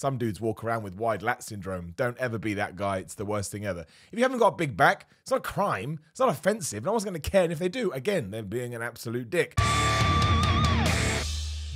Some dudes walk around with wide lat syndrome. Don't ever be that guy. It's the worst thing ever. If you haven't got a big back, it's not a crime. It's not offensive. No one's going to care. And if they do, again, they're being an absolute dick.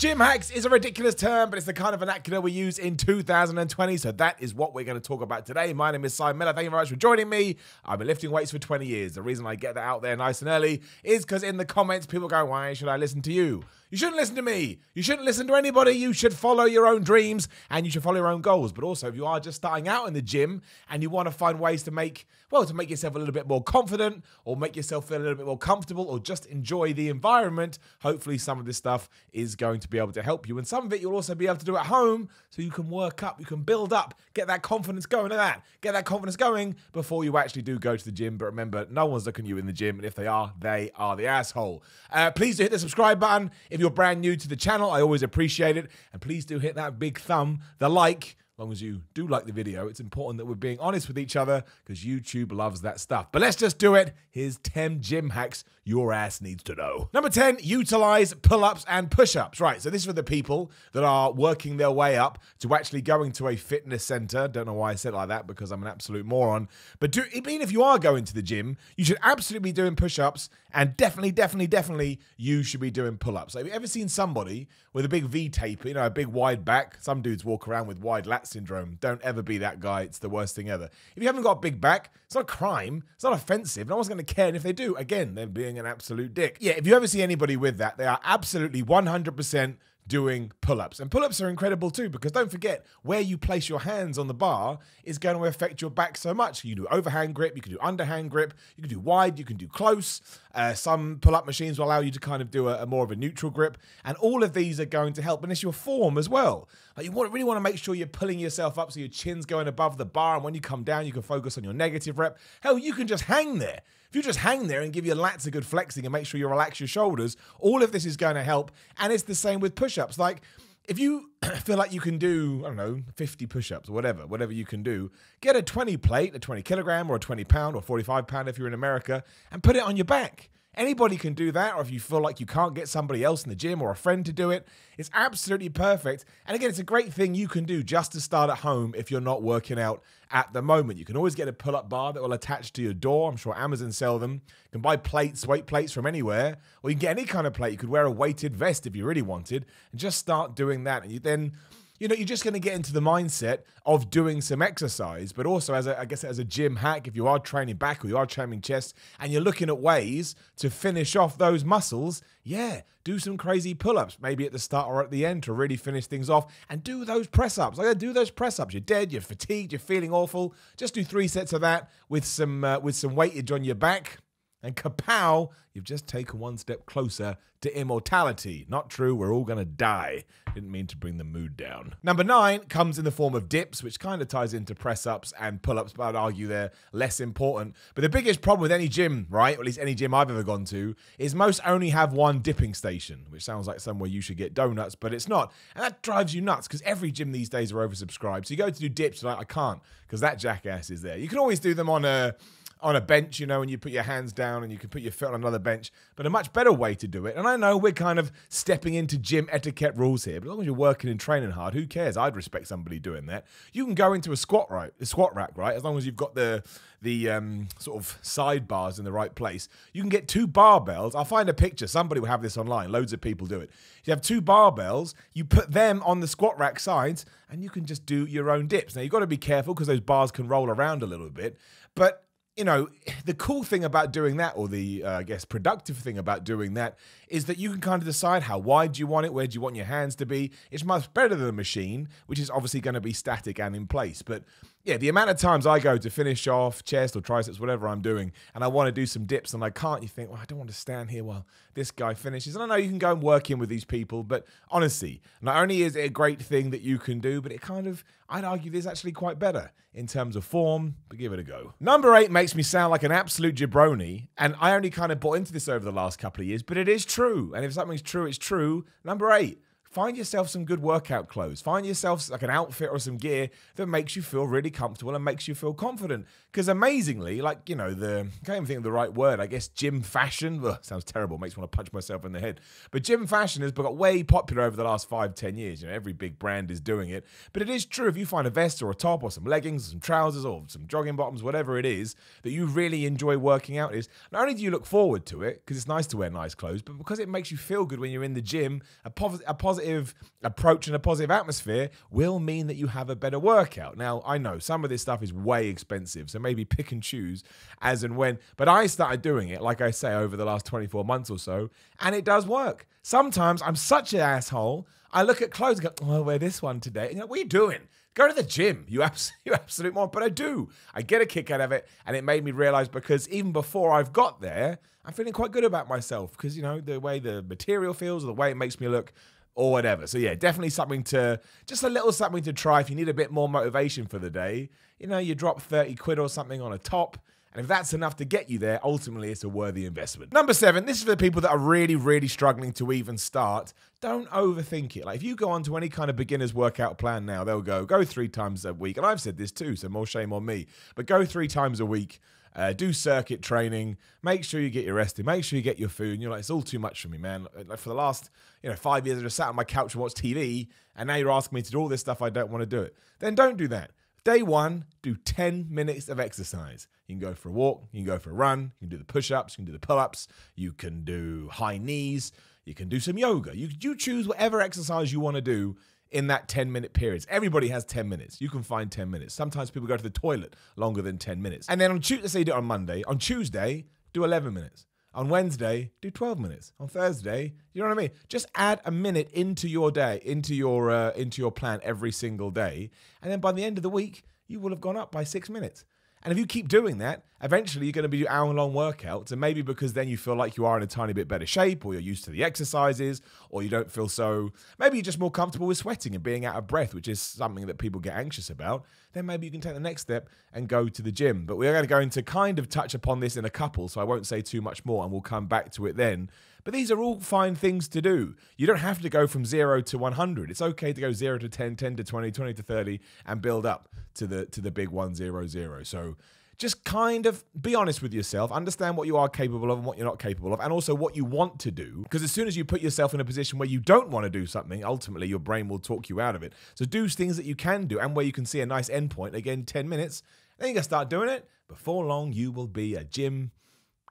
Gym hacks is a ridiculous term, but it's the kind of vernacular we use in 2020. So that is what we're going to talk about today. My name is Simon Miller. Thank you very much for joining me. I've been lifting weights for 20 years. The reason I get that out there nice and early is because in the comments, people go, Why should I listen to you? You shouldn't listen to me. You shouldn't listen to anybody. You should follow your own dreams and you should follow your own goals. But also, if you are just starting out in the gym and you want to find ways to make, well, to make yourself a little bit more confident or make yourself feel a little bit more comfortable or just enjoy the environment, hopefully some of this stuff is going to be able to help you. And some of it you'll also be able to do at home so you can work up, you can build up, get that confidence going. Look at that. Get that confidence going before you actually do go to the gym. But remember, no one's looking at you in the gym. And if they are, they are the asshole. Uh, please do hit the subscribe button. If you're brand new to the channel, I always appreciate it. And please do hit that big thumb, the like, long as you do like the video, it's important that we're being honest with each other because YouTube loves that stuff. But let's just do it. Here's 10 gym hacks your ass needs to know. Number 10, utilize pull ups and push ups. Right, so this is for the people that are working their way up to actually going to a fitness center. Don't know why I said like that because I'm an absolute moron. But do, even if you are going to the gym, you should absolutely be doing push ups and definitely, definitely, definitely you should be doing pull ups. Have you ever seen somebody with a big V taper, you know, a big wide back? Some dudes walk around with wide lats syndrome. Don't ever be that guy. It's the worst thing ever. If you haven't got a big back, it's not a crime. It's not offensive. No one's going to care. And if they do, again, they're being an absolute dick. Yeah, if you ever see anybody with that, they are absolutely 100% doing pull ups. And pull ups are incredible too, because don't forget, where you place your hands on the bar is going to affect your back so much. You do overhand grip, you can do underhand grip, you can do wide, you can do close. Uh, some pull up machines will allow you to kind of do a, a, more of a neutral grip. And all of these are going to help. And it's your form as well. Like you want, really want to make sure you're pulling yourself up so your chin's going above the bar. And when you come down, you can focus on your negative rep. Hell, you can just hang there. If you just hang there and give your lats a good flexing and make sure you relax your shoulders, all of this is going to help. And it's the same with push ups. Like, if you feel like you can do, I don't know, 50 push ups or whatever, whatever you can do, get a 20 plate, a 20 kilogram or a 20 pound or 45 pound if you're in America, and put it on your back. Anybody can do that, or if you feel like you can't get somebody else in the gym or a friend to do it, it's absolutely perfect. And again, it's a great thing you can do just to start at home if you're not working out at the moment. You can always get a pull up bar that will attach to your door. I'm sure Amazon sell them. You can buy plates, weight plates from anywhere, or you can get any kind of plate. You could wear a weighted vest if you really wanted, and just start doing that. And you then you know, you're just going to get into the mindset of doing some exercise, but also as a, I guess as a gym hack, if you are training back or you are training chest and you're looking at ways to finish off those muscles, yeah, do some crazy pull-ups, maybe at the start or at the end to really finish things off and do those press-ups. Like do those press-ups. You're dead, you're fatigued, you're feeling awful. Just do three sets of that with some uh, with some weightage on your back and kapow, you've just taken one step closer to immortality. Not true, we're all gonna die. Didn't mean to bring the mood down. Number nine comes in the form of dips, which kind of ties into press ups and pull ups, but I'd argue they're less important. But the biggest problem with any gym, right, or at least any gym I've ever gone to, is most only have one dipping station, which sounds like somewhere you should get donuts, but it's not. And that drives you nuts because every gym these days are oversubscribed. So you go to do dips, like, I can't because that jackass is there. You can always do them on a on a bench, you know, and you put your hands down and you can put your foot on another bench. But a much better way to do it, and I know we're kind of stepping into gym etiquette rules here, but as long as you're working and training hard, who cares? I'd respect somebody doing that. You can go into a squat right, a squat rack, right? As long as you've got the the um, sort of sidebars in the right place. You can get two barbells. I'll find a picture. Somebody will have this online. Loads of people do it. You have two barbells. You put them on the squat rack sides, and you can just do your own dips. Now you've got to be careful because those bars can roll around a little bit, but you know, the cool thing about doing that, or the, uh, I guess, productive thing about doing that, is that you can kind of decide how wide you want it, where do you want your hands to be. It's much better than a machine, which is obviously going to be static and in place. But yeah, the amount of times I go to finish off chest or triceps, whatever I'm doing, and I want to do some dips and I can't, you think, well, I don't want to stand here while this guy finishes. And I know you can go and work in with these people, but honestly, not only is it a great thing that you can do, but it kind of, I'd argue, is actually quite better in terms of form, but give it a go. Number eight makes me sound like an absolute jabroni, and I only kind of bought into this over the last couple of years, but it is true. And if something's true, it's true. Number eight, find yourself some good workout clothes. Find yourself like an outfit or some gear that makes you feel really comfortable and makes you feel confident. Because amazingly, like, you know, the, I can't even think of the right word, I guess gym fashion, ugh, sounds terrible, makes me want to punch myself in the head. But gym fashion has got way popular over the last five, ten years. You know, every big brand is doing it. But it is true if you find a vest or a top or some leggings some trousers or some jogging bottoms, whatever it is, that you really enjoy working out is, not only do you look forward to it, because it's nice to wear nice clothes, but because it makes you feel good when you're in the gym, a, pos- a positive approach and a positive atmosphere will mean that you have a better workout. Now, I know some of this stuff is way expensive, so maybe pick and choose as and when. But I started doing it, like I say, over the last 24 months or so, and it does work. Sometimes I'm such an asshole. I look at clothes and go, oh, I'll wear this one today. And you know, what are you doing? Go to the gym, you, abs- you absolute moron. But I do. I get a kick out of it. And it made me realize because even before I've got there, I'm feeling quite good about myself because, you know, the way the material feels, or the way it makes me look, or whatever. So yeah, definitely something to just a little something to try if you need a bit more motivation for the day. You know, you drop 30 quid or something on a top. And if that's enough to get you there, ultimately it's a worthy investment. Number seven, this is for the people that are really, really struggling to even start. Don't overthink it. Like if you go onto any kind of beginner's workout plan now, they'll go, go three times a week. And I've said this too, so more shame on me. But go three times a week. Uh, do circuit training. Make sure you get your rest. Make sure you get your food. And you're like, it's all too much for me, man. Like for the last, you know, five years, I just sat on my couch and watched TV, and now you're asking me to do all this stuff. I don't want to do it. Then don't do that. Day one, do 10 minutes of exercise. You can go for a walk, you can go for a run, you can do the push ups, you can do the pull ups, you can do high knees, you can do some yoga. You, you choose whatever exercise you want to do in that 10 minute periods. Everybody has 10 minutes. You can find 10 minutes. Sometimes people go to the toilet longer than 10 minutes. And then on Tuesday, say you do it on Monday. On Tuesday, do 11 minutes. On Wednesday, do 12 minutes. On Thursday, you know what I mean? Just add a minute into your day, into your uh, into your plan every single day, and then by the end of the week, you will have gone up by 6 minutes. And if you keep doing that, eventually you're going to be doing hour long workouts. And maybe because then you feel like you are in a tiny bit better shape, or you're used to the exercises, or you don't feel so, maybe you're just more comfortable with sweating and being out of breath, which is something that people get anxious about. Then maybe you can take the next step and go to the gym. But we're going to kind of touch upon this in a couple, so I won't say too much more and we'll come back to it then. But these are all fine things to do. You don't have to go from zero to 100. It's okay to go zero to 10, 10 to 20, 20 to 30, and build up to the to the big one zero zero. So just kind of be honest with yourself, understand what you are capable of and what you're not capable of, and also what you want to do. Because as soon as you put yourself in a position where you don't want to do something, ultimately your brain will talk you out of it. So do things that you can do and where you can see a nice endpoint, again, 10 minutes, then you can start doing it. Before long, you will be a gym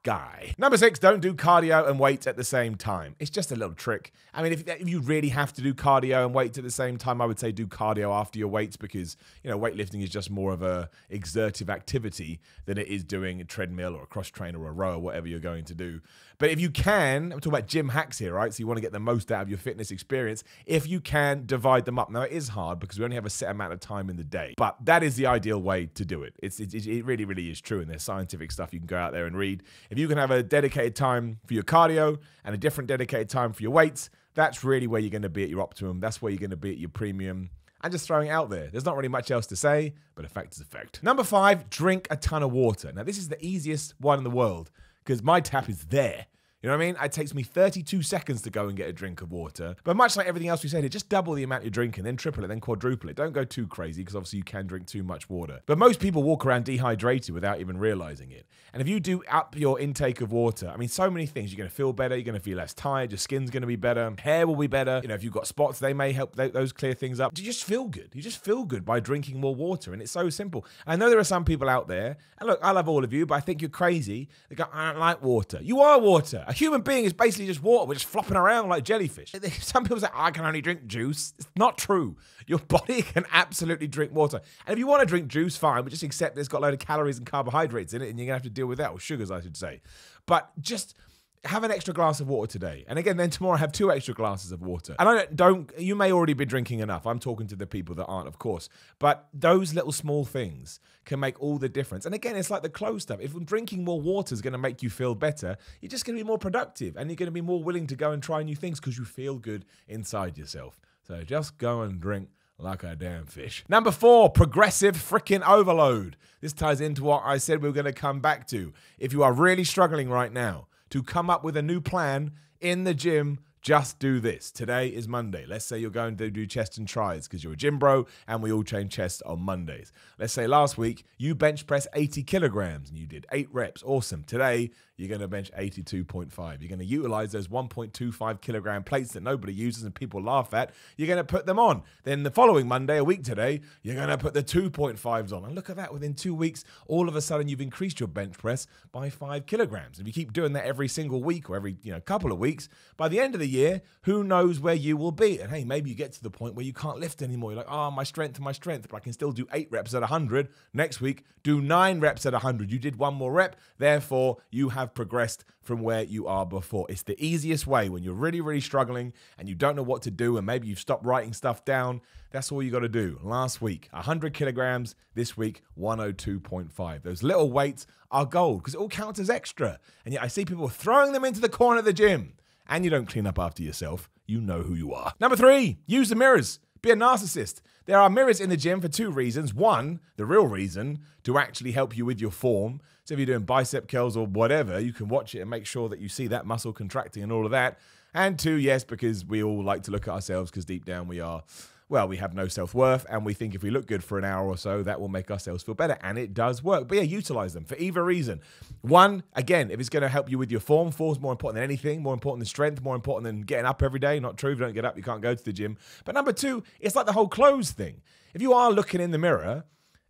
guy. Number six, don't do cardio and weights at the same time. It's just a little trick. I mean, if, if you really have to do cardio and weights at the same time, I would say do cardio after your weights because, you know, weightlifting is just more of a exertive activity than it is doing a treadmill or a cross trainer or a row or whatever you're going to do. But if you can, I'm talking about gym hacks here, right? So you want to get the most out of your fitness experience. If you can divide them up. Now, it is hard because we only have a set amount of time in the day, but that is the ideal way to do it. It's, it, it really, really is true. And there's scientific stuff you can go out there and read. If you can have a dedicated time for your cardio and a different dedicated time for your weights, that's really where you're going to be at your optimum. That's where you're going to be at your premium. And just throwing it out there. There's not really much else to say, but a fact is a fact. Number five, drink a ton of water. Now, this is the easiest one in the world because my tap is there. You know what I mean? It takes me 32 seconds to go and get a drink of water. But much like everything else we said here, just double the amount you're drinking, then triple it, then quadruple it. Don't go too crazy because obviously you can drink too much water. But most people walk around dehydrated without even realizing it. And if you do up your intake of water, I mean, so many things. You're going to feel better. You're going to feel less tired. Your skin's going to be better. Hair will be better. You know, if you've got spots, they may help those clear things up. You just feel good. You just feel good by drinking more water. And it's so simple. I know there are some people out there, and look, I love all of you, but I think you're crazy. They go, I don't like water. You are water. A human being is basically just water. We're just flopping around like jellyfish. Some people say, I can only drink juice. It's not true. Your body can absolutely drink water. And if you want to drink juice, fine, but just accept it's got a load of calories and carbohydrates in it, and you're going to have to deal with that, or sugars, I should say. But just have an extra glass of water today. And again, then tomorrow have two extra glasses of water. And I don't, don't, you may already be drinking enough. I'm talking to the people that aren't, of course. But those little small things can make all the difference. And again, it's like the clothes stuff. If drinking more water is going to make you feel better, you're just going to be more productive and you're going to be more willing to go and try new things because you feel good inside yourself. So just go and drink like a damn fish. Number four, progressive freaking overload. This ties into what I said we were going to come back to. If you are really struggling right now, to come up with a new plan in the gym Just do this. Today is Monday. Let's say you're going to do chest and tries because you're a gym bro and we all train chest on Mondays. Let's say last week you bench press 80 kilograms and you did eight reps. Awesome. Today you're going to bench 82.5. You're going to utilize those 1.25 kilogram plates that nobody uses and people laugh at. You're going to put them on. Then the following Monday, a week today, you're going to put the 2.5s on. And look at that. Within two weeks, all of a sudden you've increased your bench press by five kilograms. If you keep doing that every single week or every you know couple of weeks, by the end of the year, who knows where you will be? And hey, maybe you get to the point where you can't lift anymore. You're like, oh, my strength, my strength, but I can still do eight reps at 100. Next week, do nine reps at 100. You did one more rep. Therefore, you have have progressed from where you are before. It's the easiest way when you're really, really struggling and you don't know what to do, and maybe you've stopped writing stuff down. That's all you got to do. Last week, 100 kilograms. This week, 102.5. Those little weights are gold because it all counts as extra. And yet I see people throwing them into the corner of the gym. And you don't clean up after yourself. You know who you are. Number three, use the mirrors. Be a narcissist. There are mirrors in the gym for two reasons. One, the real reason, to actually help you with your form. So if you're doing bicep curls or whatever, you can watch it and make sure that you see that muscle contracting and all of that. And two, yes, because we all like to look at ourselves because deep down we are well, we have no self worth, and we think if we look good for an hour or so, that will make ourselves feel better. And it does work. But yeah, utilize them for either reason. One, again, if it's going to help you with your form, form's more important than anything, more important than strength, more important than getting up every day. Not true. If you don't get up, you can't go to the gym. But number two, it's like the whole clothes thing. If you are looking in the mirror,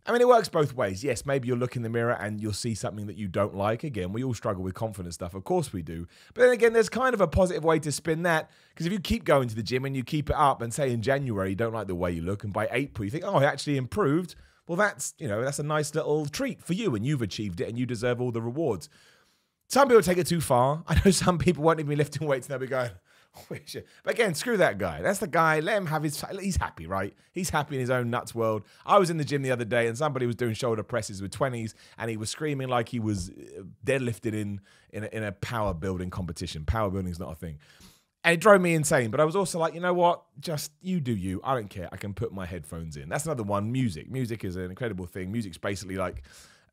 I mean, it works both ways. Yes, maybe you'll look in the mirror and you'll see something that you don't like. Again, we all struggle with confidence stuff. Of course we do. But then again, there's kind of a positive way to spin that. Because if you keep going to the gym and you keep it up and say in January you don't like the way you look and by April you think, oh, I actually improved. Well, that's, you know, that's a nice little treat for you and you've achieved it and you deserve all the rewards. Some people take it too far. I know some people won't even be lifting weights and they'll be going, but again, screw that guy. That's the guy. Let him have his. He's happy, right? He's happy in his own nuts world. I was in the gym the other day, and somebody was doing shoulder presses with twenties, and he was screaming like he was uh, deadlifted in in a, in a power building competition. Power building is not a thing. And it drove me insane. But I was also like, you know what? Just you do you. I don't care. I can put my headphones in. That's another one. Music. Music is an incredible thing. Music's basically like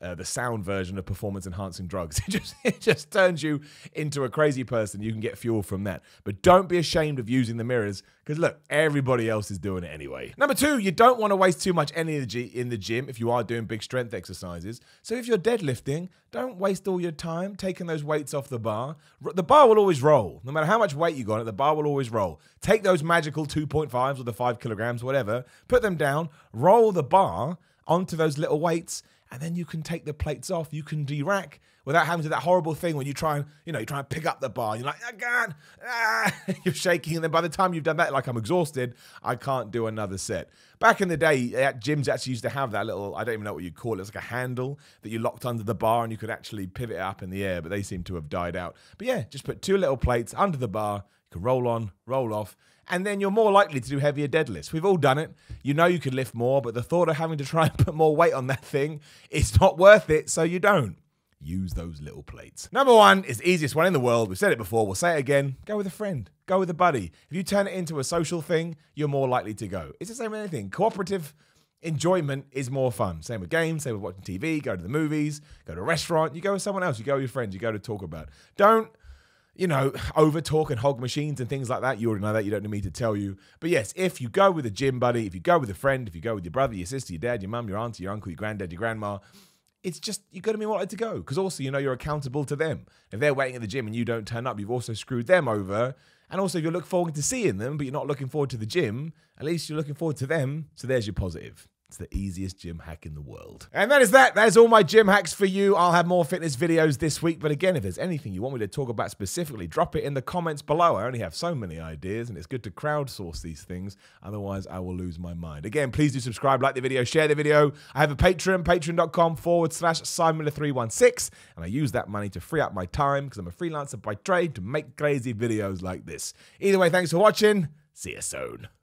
uh, the sound version of performance enhancing drugs. It just it just turns you into a crazy person. You can get fuel from that. But don't be ashamed of using the mirrors because look, everybody else is doing it anyway. Number two, you don't want to waste too much energy in the gym if you are doing big strength exercises. So if you're deadlifting, don't waste all your time taking those weights off the bar. The bar will always roll. No matter how much weight you got on it, the bar will always roll. Take those magical 2.5s or the 5 kilograms, whatever, put them down, roll the bar onto those little weights and then you can take the plates off. You can de-rack without having to do that horrible thing when you try and you know you try and pick up the bar. You're like, again, ah, you're shaking, and then by the time you've done that, like I'm exhausted, I can't do another set. Back in the day, gyms actually used to have that little I don't even know what you call it. It's like a handle that you locked under the bar, and you could actually pivot it up in the air. But they seem to have died out. But yeah, just put two little plates under the bar. You can roll on, roll off, and then you're more likely to do heavier deadlifts. We've all done it. You know you could lift more, but the thought of having to try and put more weight on that thing is not worth it, so you don't. Use those little plates. Number one is the easiest one in the world. We've said it before, we'll say it again. Go with a friend, go with a buddy. If you turn it into a social thing, you're more likely to go. It's the same with anything. Cooperative enjoyment is more fun. Same with games, same with watching TV, go to the movies, go to a restaurant, you go with someone else, you go with your friends, you go to talk about. Don't you know, over talk and hog machines and things like that. You already know that. You don't need me to tell you. But yes, if you go with a gym buddy, if you go with a friend, if you go with your brother, your sister, your dad, your mum, your auntie, your uncle, your granddad, your grandma, it's just you got to be wanted to go because also you know you're accountable to them. If they're waiting at the gym and you don't turn up, you've also screwed them over. And also, if you look forward to seeing them, but you're not looking forward to the gym, at least you're looking forward to them. So there's your positive. It's the easiest gym hack in the world. And that is that. That is all my gym hacks for you. I'll have more fitness videos this week. But again, if there's anything you want me to talk about specifically, drop it in the comments below. I only have so many ideas, and it's good to crowdsource these things. Otherwise, I will lose my mind. Again, please do subscribe, like the video, share the video. I have a Patreon, patreon.com forward slash SimonMiller316. And I use that money to free up my time because I'm a freelancer by trade to make crazy videos like this. Either way, thanks for watching. See you soon.